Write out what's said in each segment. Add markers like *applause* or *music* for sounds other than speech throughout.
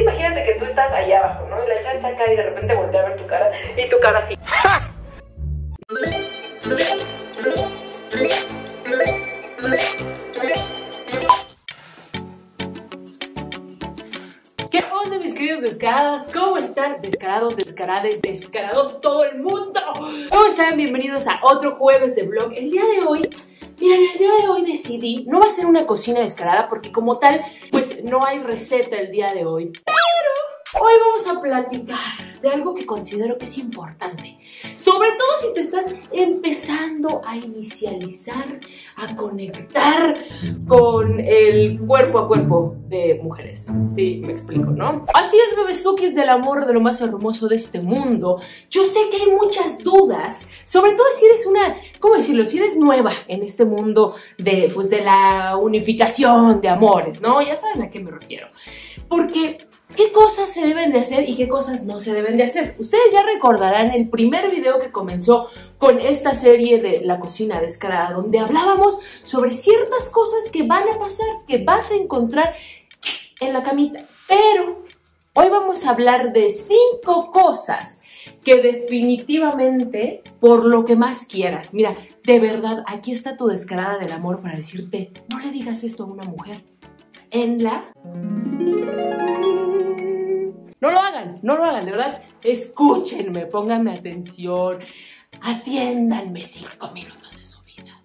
imagínate que tú estás ahí abajo, ¿no? Y la está acá y de repente voltea a ver tu cara y tu cara así. ¿Qué onda mis queridos descarados? ¿Cómo están? Descarados, descarades, descarados, todo el mundo. ¿Cómo están? Bienvenidos a otro jueves de vlog. El día de hoy Miren, el día de hoy decidí, no va a ser una cocina descarada porque como tal, pues no hay receta el día de hoy, hoy vamos a platicar de algo que considero que es importante. Sobre todo si te estás empezando a inicializar, a conectar con el cuerpo a cuerpo de mujeres. Sí, me explico, ¿no? Así es, bebesukis del amor de lo más hermoso de este mundo. Yo sé que hay muchas dudas, sobre todo si eres una, ¿cómo decirlo? Si eres nueva en este mundo de, pues, de la unificación de amores, ¿no? Ya saben a qué me refiero. Porque qué cosas se deben de hacer y qué cosas no se deben de hacer. Ustedes ya recordarán el primer video que comenzó con esta serie de La cocina descarada, donde hablábamos sobre ciertas cosas que van a pasar, que vas a encontrar en la camita. Pero hoy vamos a hablar de cinco cosas que definitivamente, por lo que más quieras, mira, de verdad, aquí está tu descarada del amor para decirte, no le digas esto a una mujer. En la... No lo hagan, no lo hagan, de verdad. Escúchenme, pónganme atención, atiéndanme cinco minutos de su vida.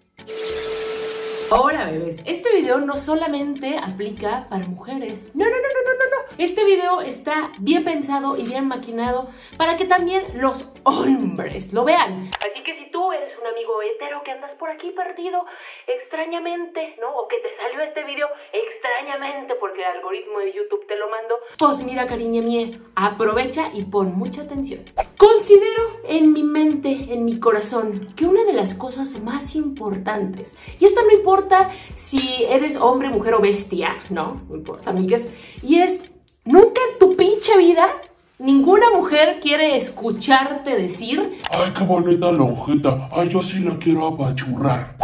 Ahora, bebés, este video no solamente aplica para mujeres. No, no, no, no, no, no. Este video está bien pensado y bien maquinado para que también los hombres lo vean. Así que si eres un amigo hetero que andas por aquí perdido extrañamente, ¿no? O que te salió este video extrañamente porque el algoritmo de YouTube te lo mandó. Pues mira, cariña mía, aprovecha y pon mucha atención. Considero en mi mente, en mi corazón, que una de las cosas más importantes, y esta no importa si eres hombre, mujer o bestia, no, no importa, amigues, y es nunca en tu pinche vida Ninguna mujer quiere escucharte decir Ay, qué bonita la ojeta. Ay, yo sí la quiero apachurrar.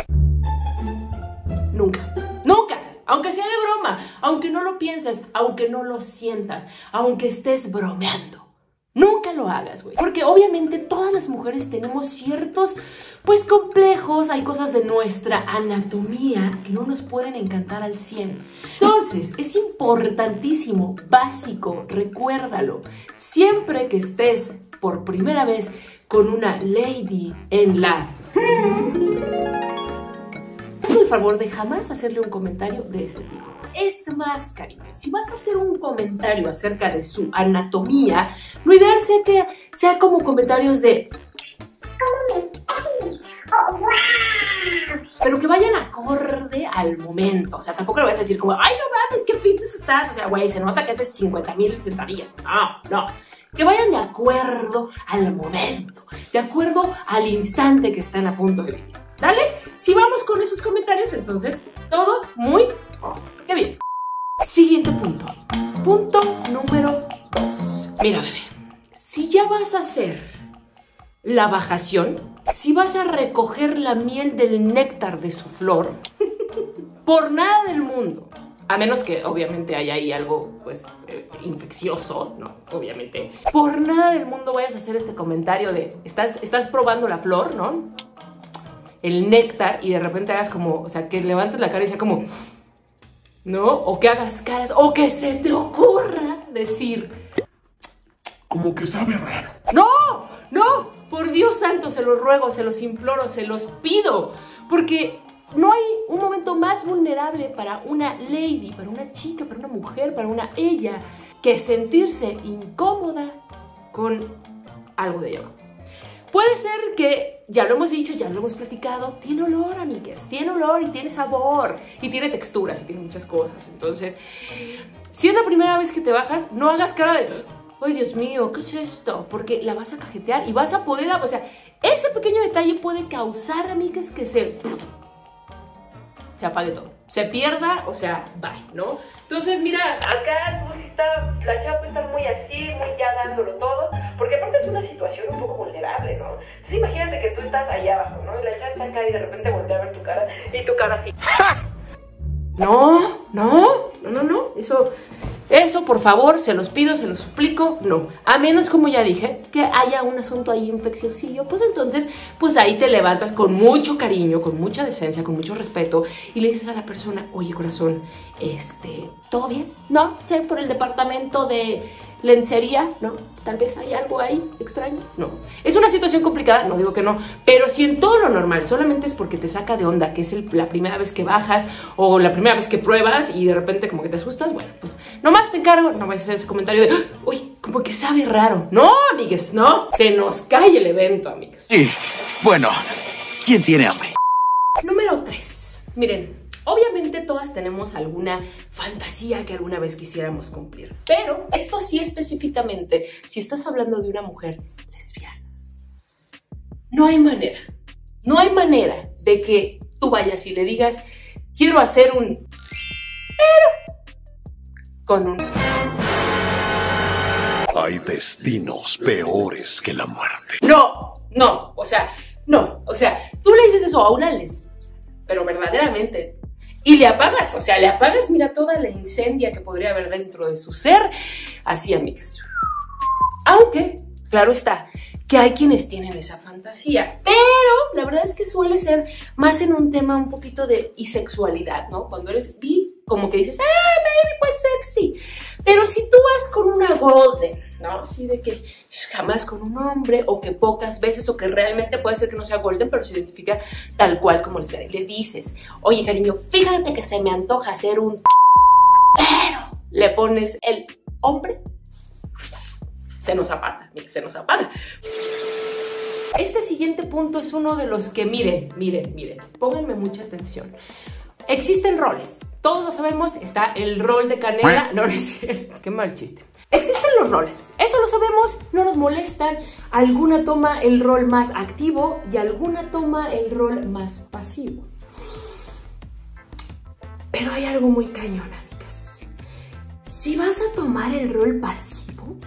Nunca. Nunca. Aunque sea de broma, aunque no lo pienses, aunque no lo sientas, aunque estés bromeando. Nunca lo hagas, güey. Porque obviamente todas las mujeres tenemos ciertos, pues, complejos. Hay cosas de nuestra anatomía que no nos pueden encantar al 100. Entonces, es importantísimo, básico, recuérdalo. Siempre que estés por primera vez con una lady en la... *laughs* Hazme el favor de jamás hacerle un comentario de ese tipo. Es más, cariño, si vas a hacer un comentario acerca de su anatomía, lo ideal sea que sea como comentarios de pero que vayan acorde al momento. O sea, tampoco le vas a decir como, ay, no mames, qué fitness estás. O sea, güey, se nota que haces 50 mil sentadillas. No, no. Que vayan de acuerdo al momento, de acuerdo al instante que están a punto de vivir. ¿Dale? Si vamos con esos comentarios, entonces todo muy qué bien. Siguiente punto. Punto número 2. Mira, bebé. Si ya vas a hacer la bajación, si vas a recoger la miel del néctar de su flor, *laughs* por nada del mundo, a menos que obviamente haya ahí algo, pues, eh, infeccioso, no, obviamente. Por nada del mundo vayas a hacer este comentario de, estás, estás probando la flor, ¿no? El néctar y de repente hagas como, o sea, que levantes la cara y sea como, ¿no? O que hagas caras, o que se te ocurra decir, Como que sabe raro. no, no, por Dios santo, se los ruego, se los imploro, se los pido, porque no hay un momento más vulnerable para una lady, para una chica, para una mujer, para una ella, que sentirse incómoda con algo de ella. Puede ser que, ya lo hemos dicho, ya lo hemos platicado, tiene olor, amigues, tiene olor y tiene sabor, y tiene texturas y tiene muchas cosas. Entonces, si es la primera vez que te bajas, no hagas cara de, ay Dios mío, ¿qué es esto? Porque la vas a cajetear y vas a poder, o sea, ese pequeño detalle puede causar, amigues, que se, se apague todo, se pierda, o sea, bye, ¿no? Entonces, mira, acá pues, está, la chava puede estar muy así, muy ya dándolo todo, porque aparte es una situación un poco vulnerable, ¿no? Entonces imagínate que tú estás allá abajo, ¿no? Y la chava está acá y de repente voltea a ver tu cara y tu cara así. No, no, no, no, no, eso, Eso, por favor, se los pido, se los suplico, no. A menos, como ya dije, que haya un asunto ahí infecciosillo, pues entonces, pues ahí te levantas con mucho cariño, con mucha decencia, con mucho respeto y le dices a la persona, oye corazón, este, ¿todo bien? No, sé por el departamento de lencería, ¿no? Tal vez hay algo ahí extraño, no. Es una situación complicada, no digo que no, pero si en todo lo normal solamente es porque te saca de onda, que es la primera vez que bajas o la primera vez que pruebas y de repente como que te asustas, bueno, pues nomás te encargo, no vayas a hacer ese comentario de, uy, como que sabe raro. No, amigues, no, se nos cae el evento, amigues. Y, bueno, ¿quién tiene hambre? Número 3. Miren, Obviamente todas tenemos alguna fantasía que alguna vez quisiéramos cumplir, pero esto sí específicamente, si estás hablando de una mujer lesbiana, no hay manera, no hay manera de que tú vayas y le digas, quiero hacer un... pero con un... Hay destinos peores que la muerte. No, no, o sea, no, o sea, tú le dices eso a una les, pero verdaderamente y le apagas, o sea, le apagas, mira, toda la incendia que podría haber dentro de su ser, así, amigos. Aunque, claro está, que hay quienes tienen esa fantasía, pero la verdad es que suele ser más en un tema un poquito de isexualidad, ¿no? Cuando eres bi, como que dices, ah, baby, pues sexy. Pero si tú vas con una golden, ¿no? Así de que jamás con un hombre, o que pocas veces, o que realmente puede ser que no sea golden, pero se identifica tal cual como les le dices, oye, cariño, fíjate que se me antoja hacer un... Pero le pones el hombre se nos apaga, mire, se nos apaga. Este siguiente punto es uno de los que, miren, miren, miren, pónganme mucha atención. Existen roles, todos lo sabemos, está el rol de canela, no, no es cierto, qué mal chiste. Existen los roles, eso lo sabemos, no nos molestan. Alguna toma el rol más activo y alguna toma el rol más pasivo. Pero hay algo muy cañón, amigas. Si vas a tomar el rol pasivo,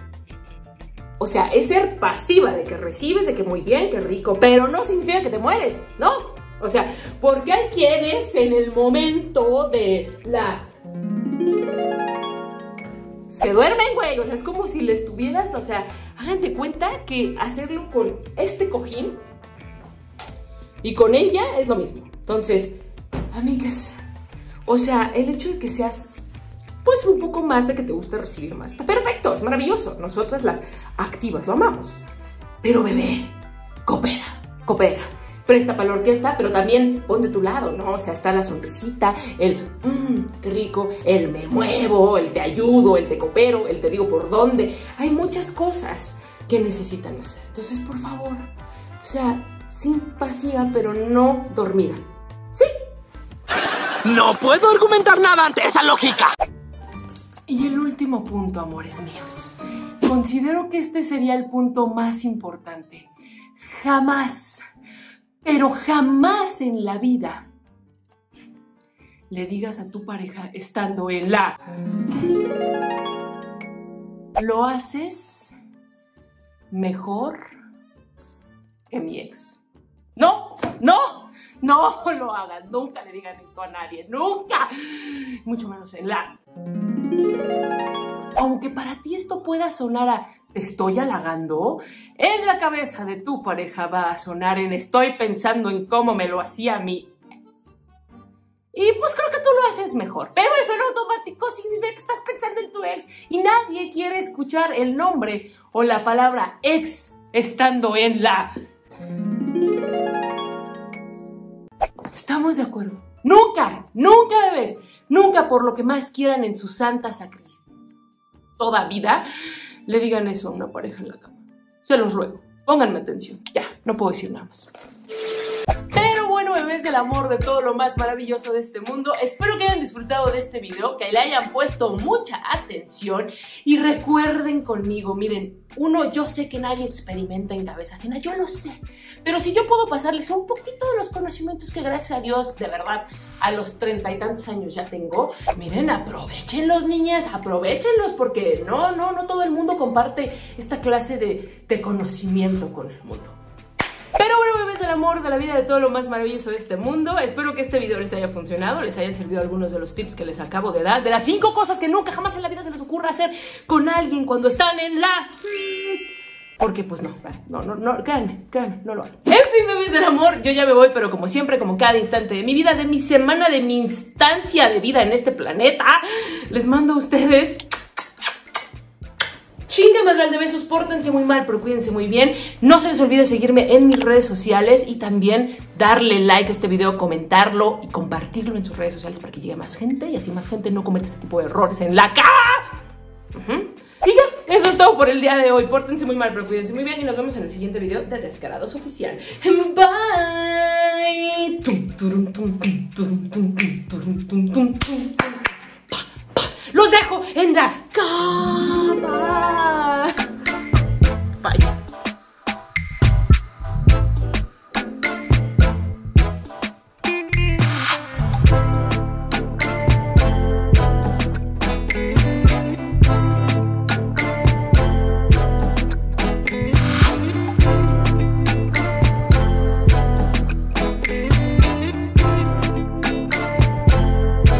o sea, es ser pasiva, de que recibes, de que muy bien, que rico, pero no significa que te mueres, ¿no? O sea, porque hay quienes en el momento de la... Se duermen, güey, o sea, es como si le estuvieras, o sea, hagan de cuenta que hacerlo con este cojín y con ella es lo mismo. Entonces, amigas, o sea, el hecho de que seas pues un poco más de que te guste recibir más. Está perfecto, es maravilloso. Nosotras las activas lo amamos. Pero bebé, coopera, coopera. Presta para la orquesta, pero también pon de tu lado, ¿no? O sea, está la sonrisita, el mmm, qué rico, el me muevo, el te ayudo, el te coopero, el te digo por dónde. Hay muchas cosas que necesitan hacer. Entonces, por favor, o sea, sin pasiva, pero no dormida. ¿Sí? No puedo argumentar nada ante esa lógica. Y el último punto, amores míos. Considero que este sería el punto más importante. Jamás, pero jamás en la vida le digas a tu pareja estando en la... Lo haces mejor que mi ex. No, no, no lo hagan. Nunca le digan esto a nadie. Nunca. Mucho menos en la... Aunque para ti esto pueda sonar a te estoy halagando, en la cabeza de tu pareja va a sonar en estoy pensando en cómo me lo hacía mi. Y pues creo que tú lo haces mejor. Pero eso en automático significa que estás pensando en tu ex y nadie quiere escuchar el nombre o la palabra ex estando en la... ¿Estamos de acuerdo? Nunca, nunca bebés, nunca por lo que más quieran en su santa sacrificio toda vida, le digan eso a una pareja en la cama. Se los ruego. Pónganme atención. Ya, no puedo decir nada más bebés del amor, de todo lo más maravilloso de este mundo. Espero que hayan disfrutado de este video, que le hayan puesto mucha atención y recuerden conmigo, miren, uno, yo sé que nadie experimenta en cabeza ajena, yo lo sé, pero si yo puedo pasarles un poquito de los conocimientos que gracias a Dios, de verdad, a los treinta y tantos años ya tengo, miren, aprovechenlos niñas, aprovechenlos porque no, no, no todo el mundo comparte esta clase de, de conocimiento con el mundo. Pero bueno, bebés, el amor de la vida de todo lo más maravilloso de este mundo. Espero que este video les haya funcionado, les hayan servido algunos de los tips que les acabo de dar, de las cinco cosas que nunca jamás en la vida se les ocurra hacer con alguien cuando están en la... Porque pues no, no, no, no, créanme, créanme, no lo hagan. En fin, bebés del amor, yo ya me voy, pero como siempre, como cada instante de mi vida, de mi semana, de mi instancia de vida en este planeta, les mando a ustedes Chinga más de besos, pórtense muy mal, pero cuídense muy bien. No se les olvide seguirme en mis redes sociales y también darle like a este video, comentarlo y compartirlo en sus redes sociales para que llegue más gente y así más gente no cometa este tipo de errores en la cara. Y ya, eso es todo por el día de hoy. Pórtense muy mal, pero cuídense muy bien y nos vemos en el siguiente video de Descarados Oficial. Bye dejo en la cama.